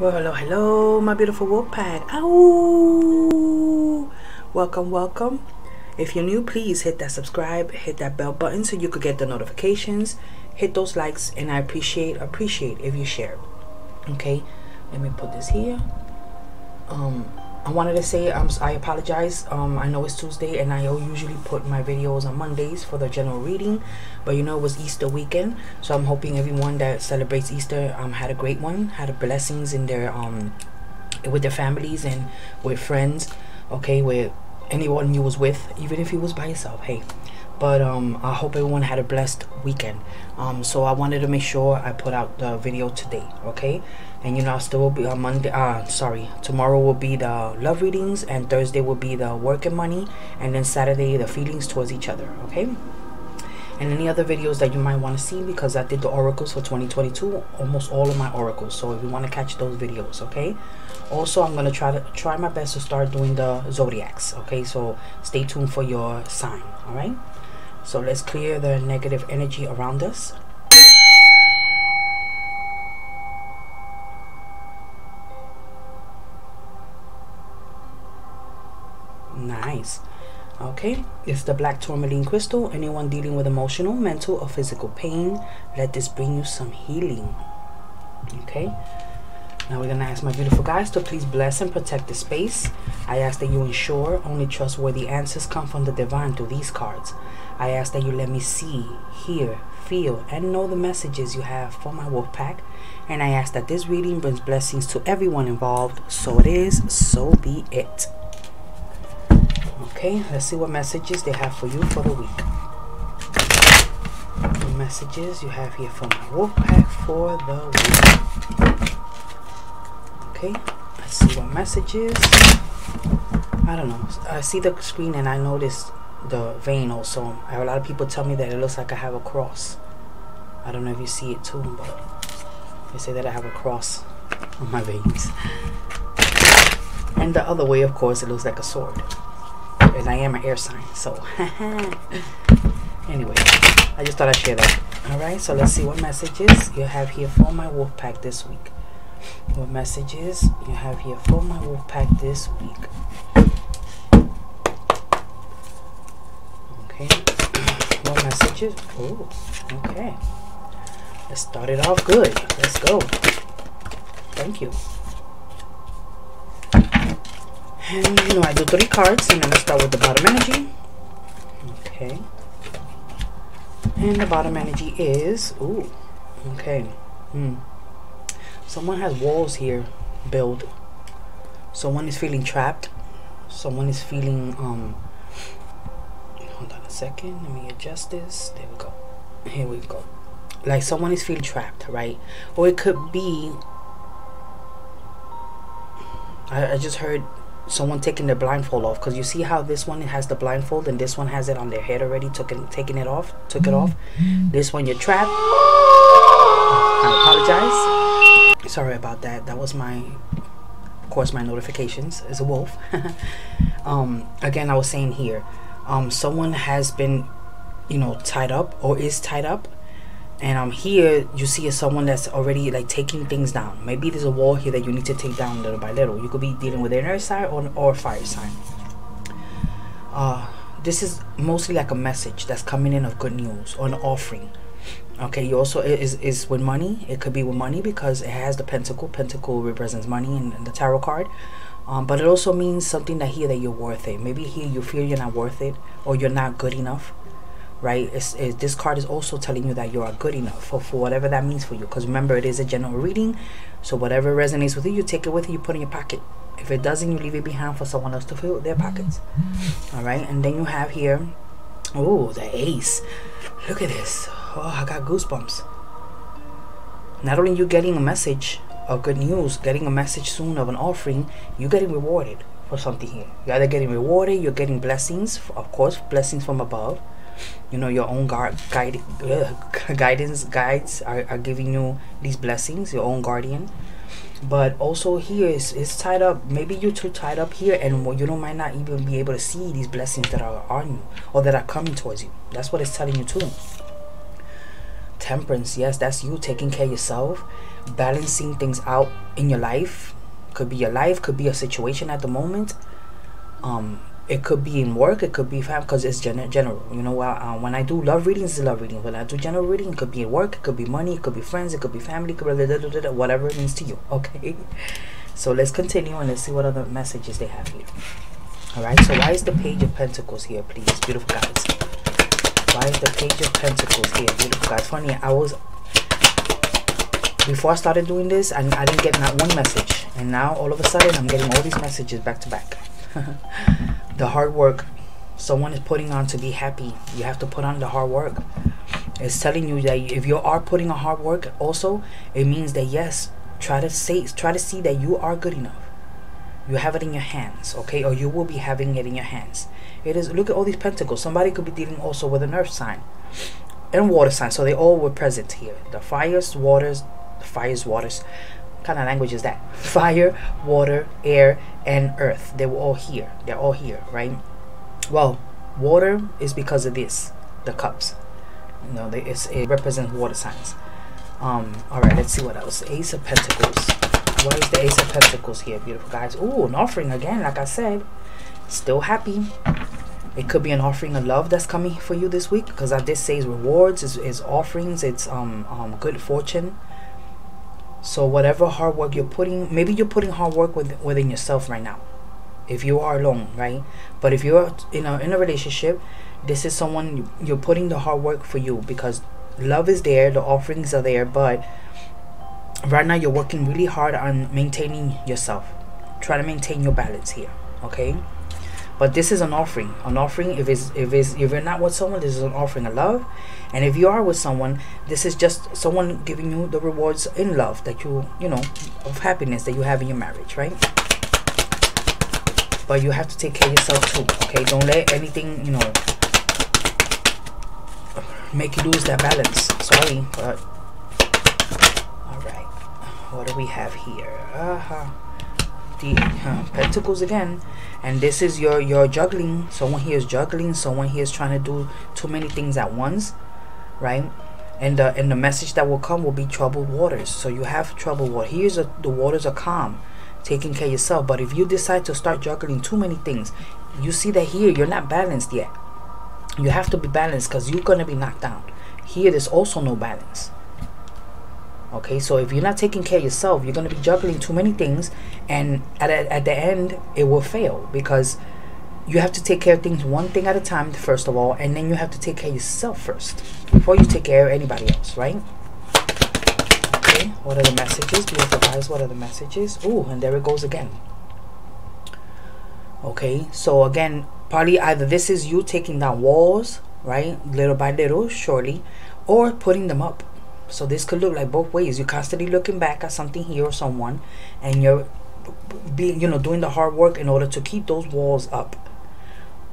Well, hello, hello, my beautiful wolf pack. Ow! Welcome, welcome. If you're new, please hit that subscribe, hit that bell button so you could get the notifications. Hit those likes, and I appreciate appreciate if you share. Okay, let me put this here. Um, I wanted to say um, I apologize. Um, I know it's Tuesday and I usually put my videos on Mondays for the general reading, but you know it was Easter weekend, so I'm hoping everyone that celebrates Easter um had a great one, had a blessings in their um with their families and with friends. Okay, with anyone you was with, even if you was by yourself. Hey, but um i hope everyone had a blessed weekend um so i wanted to make sure i put out the video today okay and you know i'll be on monday uh sorry tomorrow will be the love readings and thursday will be the work and money and then saturday the feelings towards each other okay? And any other videos that you might want to see because I did the oracles for 2022 almost all of my oracles so if you want to catch those videos okay? Also I'm gonna try to try my best to start doing the zodiacs okay? So stay tuned for your sign all right so let's clear the negative energy around us. Nice. Okay, it's the black tourmaline crystal. Anyone dealing with emotional, mental, or physical pain, let this bring you some healing. Okay. Now we're to ask my beautiful guys to please bless and protect the space. I ask that you ensure only trustworthy answers come from the divine through these cards. I ask that you let me see, hear, feel, and know the messages you have for my wolf pack. And I ask that this reading brings blessings to everyone involved. So it is, so be it. Okay, let's see what messages they have for you for the week. The messages you have here for my wolf pack for the week. Okay, let's see what messages. I don't know. I see the screen and I notice the vein also. A lot of people tell me that it looks like I have a cross. I don't know if you see it too, but they say that I have a cross on my veins. And the other way, of course, it looks like a sword. I am an air sign, so. anyway, I just thought I'd share that. Alright, so let's see what messages you have here for my wolf pack this week what messages you have here for my wolf pack this week. Okay, what messages? Oh, okay. Let's start it off good. Let's go. Thank you. And you know, I do three cards, and I'm gonna start with the bottom energy. Okay. And the bottom energy is, ooh, okay. Hmm. Someone has walls here built. Someone is feeling trapped. Someone is feeling, um, hold on a second. Let me adjust this. There we go. Here we go. Like someone is feeling trapped, right? Or it could be, I, I just heard someone taking their blindfold off because you see how this one has the blindfold and this one has it on their head already took it, taking it off took it off. This one you're trapped. I apologize. Sorry about that. That was my of course my notifications as a wolf. Um again i was saying here um someone has been you know tied up or is tied up and um here you see someone that's already like taking things down. Maybe there's a wall here that you need to take down little by little. You could be dealing with inner side or, or fire sign uh this is mostly like a message that's coming in of good news or an offering. Okay you also is is with money. It could be with money because it has the pentacle. Pentacle represents money in, in the tarot card. Um, but it also means something that here that you're worth it. Maybe here you feel you're not worth it or you're not good enough right? It's, it's, this card is also telling you that you are good enough for, for whatever that means for you. Because remember it is a general reading. So whatever resonates with you you take it with you you put in your pocket. If it doesn't you leave it behind for someone else to fill their pockets. All right? And then you have here oh the ace. Look at this. Oh, I got goosebumps. Not only you getting a message of good news, getting a message soon of an offering, you getting rewarded for something here. You're either getting rewarded, you're getting blessings, of course, blessings from above. You know, your own guard, guide, guidance guides are, are giving you these blessings, your own guardian. But also here is it's tied up. Maybe you're too tied up here, and you don't might not even be able to see these blessings that are on you or that are coming towards you. That's what it's telling you too temperance yes that's you taking care of yourself balancing things out in your life could be your life could be a situation at the moment um it could be in work it could be fam because it's gen- general you know uh, when i do love readings it's love reading. When i do general reading it could be work it could be money it could be friends it could be family could be whatever it means to you okay? So let's continue and let's see what other messages they have here. All right so why is the page of pentacles here please? Beautiful guys. Why is the page of pentacles here? Beautiful guys. Funny i was before i started doing this and I, didn't get not one message. And now all of a sudden i'm getting all these messages back to back the hard work someone is putting on to be happy you have to put on the hard work. It's telling you that if you are putting a hard work also it means that yes try to say try to see that you are good enough. You have it in your hands okay? Or you will be having it in your hands. It is look at all these pentacles. Somebody could be dealing also with an earth sign and water sign so they all were present here. The fires waters the fires waters. Kind of language is that? Fire water air and earth they were all here they're all here right well water is because of this the cups you know they, it represents water signs um all right let's see what else ace of pentacles why is the Ace of Pentacles here, beautiful guys? Oh, an offering again, like I said. Still happy. It could be an offering of love that's coming for you this week because I did say it's rewards, it's, it's offerings, it's um, um good fortune. So whatever hard work you're putting, maybe you're putting hard work with, within yourself right now. If you are alone, right? But if you're in a in a relationship, this is someone you're putting the hard work for you because love is there, the offerings are there, but right now you're working really hard on maintaining yourself try to maintain your balance here okay but this is an offering an offering if it's if it's if you're not with someone this is an offering of love. And if you are with someone this is just someone giving you the rewards in love that you you know of happiness that you have in your marriage right? But you have to take care of yourself too okay? Don't let anything you know make you lose that balance. Sorry but all right. what do we have here? Uh-huh the uh, pentacles again and this is your your juggling. Someone here is juggling. Someone here is trying to do too many things at once right? And the and the message that will come will be troubled waters. So you have troubled water here's a, the waters are calm taking care of yourself. But if you decide to start juggling too many things you see that here you're not balanced yet. You have to be balanced because you're going to be knocked down. Here there's also no balance okay so if you're not taking care of yourself you're going to be juggling too many things and at, at the end it will fail because you have to take care of things one thing at a time first of all and then you have to take care of yourself first before you take care of anybody else right? Okay what are the messages? Beautiful guys what are the messages? Oh and there it goes again. Okay so again probably either this is you taking down walls right little by little surely or putting them up so this could look like both ways. You're constantly looking back at something here or someone, and you're being, you know, doing the hard work in order to keep those walls up.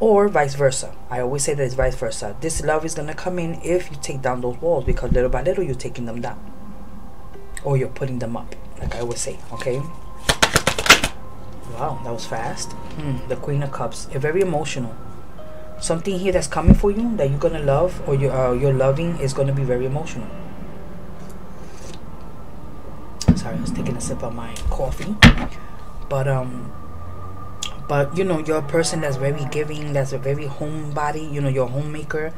Or vice versa. I always say that it's vice versa. This love is gonna come in if you take down those walls because little by little you're taking them down. Or you're putting them up, like I always say, okay? Wow, that was fast. Hmm, the Queen of Cups. You're very emotional. Something here that's coming for you that you're gonna love or you, uh, you're loving is gonna be very emotional sorry i was taking a sip of my coffee. But um but you know you're a person that's very giving that's a very homebody you know you're a homemaker.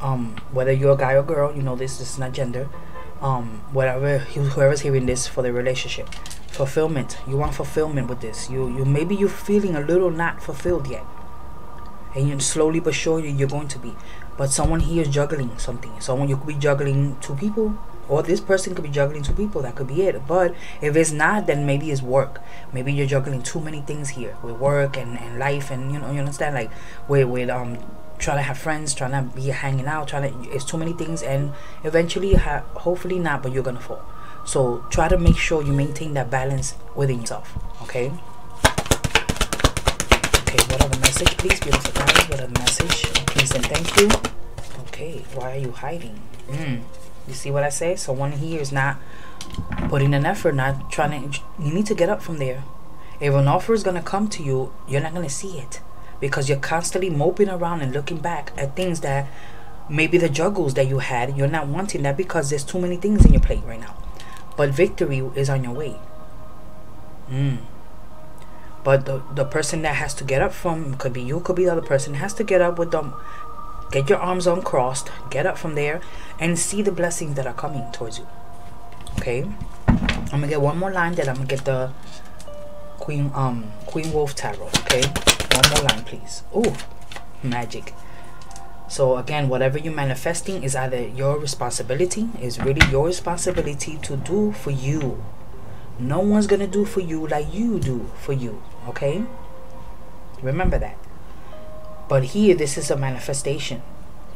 Um whether you're a guy or girl you know this, this is not gender. Um whatever whoever's hearing this for the relationship fulfillment you want fulfillment with this. You you maybe you're feeling a little not fulfilled yet. And you slowly but surely you're going to be. But someone here is juggling something. Someone you could be juggling two people or this person could be juggling two people that could be it. But if it's not then maybe it's work. Maybe you're juggling too many things here with work and, and life and you know you understand? Like with, with um trying to have friends trying to be hanging out trying to it's too many things and eventually ha- hopefully not but you're gonna fall. So try to make sure you maintain that balance within yourself okay? Okay what the message please beautiful guys what the message please and thank you. Okay why are you hiding? Mm. You see what I say? Someone here is not putting an effort, not trying to. You need to get up from there. If an offer is going to come to you, you're not going to see it because you're constantly moping around and looking back at things that maybe the juggles that you had you're not wanting that because there's too many things in your plate right now but victory is on your way mm. but the, the person that has to get up from could be you could be the other person has to get up with them get your arms uncrossed get up from there and see the blessings that are coming towards you okay i'm gonna get one more line then i'm gonna get the queen um queen wolf tarot okay one more line please oh magic so again, whatever you're manifesting is either your responsibility, is really your responsibility to do for you. No one's gonna do for you like you do for you. Okay? Remember that. But here, this is a manifestation.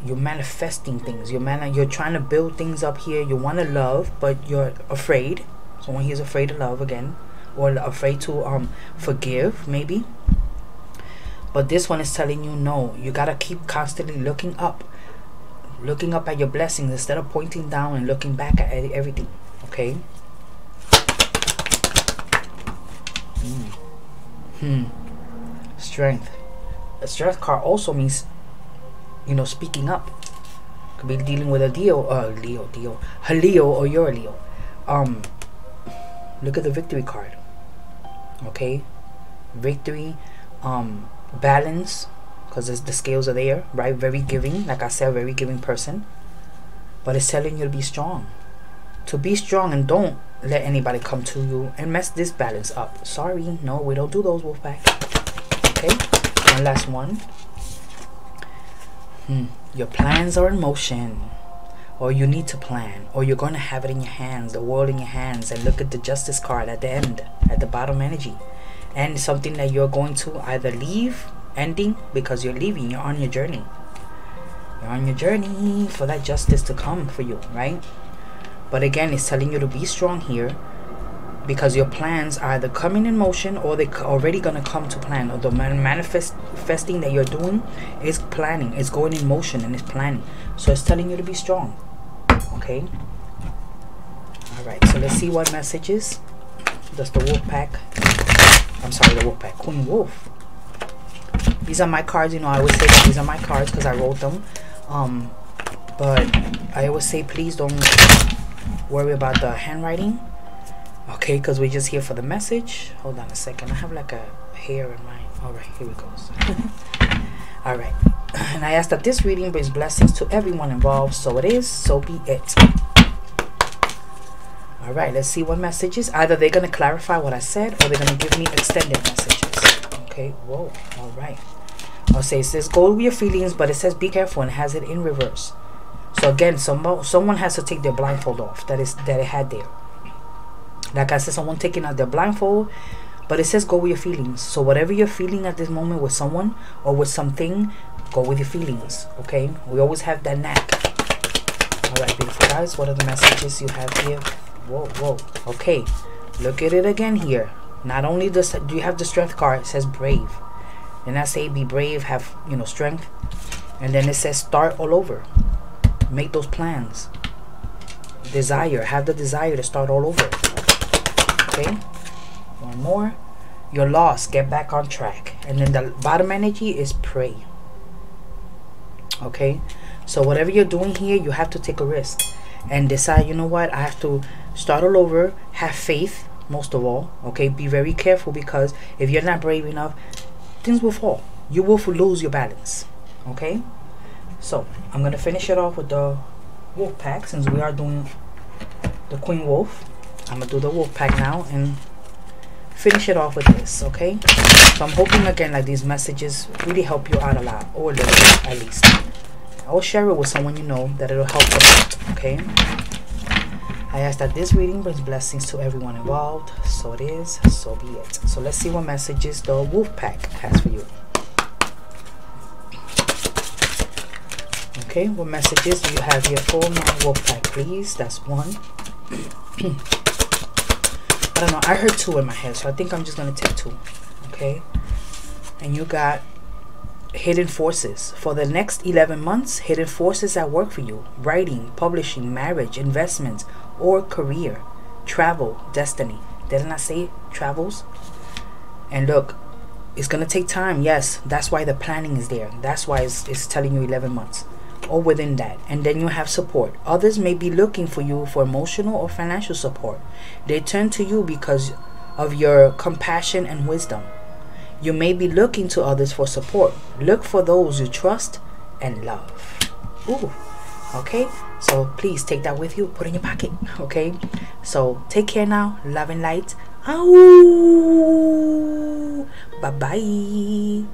You're manifesting things. You're man. You're trying to build things up here. You want to love, but you're afraid. Someone here's afraid to love again, or afraid to um forgive, maybe. But this one is telling you no. You gotta keep constantly looking up, looking up at your blessings instead of pointing down and looking back at everything. Okay. Hmm. Hmm. Strength. A strength card also means, you know, speaking up. Could be dealing with a Leo, uh, Leo, Leo, a Leo, or you're Leo. Um, look at the victory card. Okay, victory. Um, balance because the scales are there right very giving like i said very giving person but it's telling you to be strong to be strong and don't let anybody come to you and mess this balance up sorry no we don't do those wolfpack okay one last one. Hmm. your plans are in motion. Or you need to plan. Or you're going to have it in your hands the world in your hands and look at the justice card at the end at the bottom energy. And something that you're going to either leave ending because you're leaving you're on your journey. You're on your journey for that justice to come for you right? But again it's telling you to be strong here because your plans are either coming in motion or they're already going to come to plan or the manifesting that you're doing is planning it's going in motion and it's planning so it's telling you to be strong okay all right so let's see what messages does the wolf pack I'm sorry, the wolf pack Queen Wolf. These are my cards. You know, I always say that these are my cards because I wrote them. Um, but I always say please don't worry about the handwriting. Okay, because we're just here for the message. Hold on a second. I have like a hair in my... Alright, here it goes. Alright. And I ask that this reading brings blessings to everyone involved. So it is. So be it. All right, let's see what messages. Either they're going to clarify what I said or they're going to give me extended messages. Okay, whoa, all right. I'll say it says go with your feelings, but it says be careful and has it in reverse. So again, some, someone has to take their blindfold off that is that it had there. Like I said, someone taking out their blindfold, but it says go with your feelings. So whatever you're feeling at this moment with someone or with something, go with your feelings. Okay, we always have that knack. All right, beautiful guys. What are the messages you have here? whoa, whoa. Okay, look at it again here. Not only does do you have the strength card, it says brave. And I say be brave, have you know strength. And then it says start all over. Make those plans. Desire, have the desire to start all over. Okay, one more. You're lost, get back on track. And then the bottom energy is pray. Okay, so whatever you're doing here, you have to take a risk and decide, you know what, I have to start all over have faith most of all okay? Be very careful because if you're not brave enough things will fall. You will lose your balance okay? So i'm gonna finish it off with the wolf pack since we are doing the queen wolf i'm gonna do the wolf pack now and finish it off with this okay so i'm hoping again like these messages really help you out a lot or a little bit at least i will share it with someone you know that it'll help them out okay I ask that this reading brings blessings to everyone involved. So it is, so be it. So let's see what messages the wolf pack has for you. Okay, what messages do you have here for my wolf pack, please? That's one. I don't know. I heard two in my head, so I think I'm just going to take two. Okay. And you got hidden forces. For the next 11 months, hidden forces at work for you. Writing, publishing, marriage, investments, or career, travel, destiny. Didn't I say travels? And look, it's gonna take time. Yes, that's why the planning is there. That's why it's, it's telling you 11 months. Or within that. And then you have support. Others may be looking for you for emotional or financial support. They turn to you because of your compassion and wisdom. You may be looking to others for support. Look for those you trust and love. Ooh. Okay? So please take that with you. Put in your pocket. Okay? So take care now. Love and light. Ow. Bye bye.